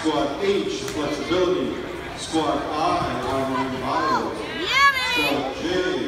Squad H, flexibility. Squad I, lineman bio. Squad J,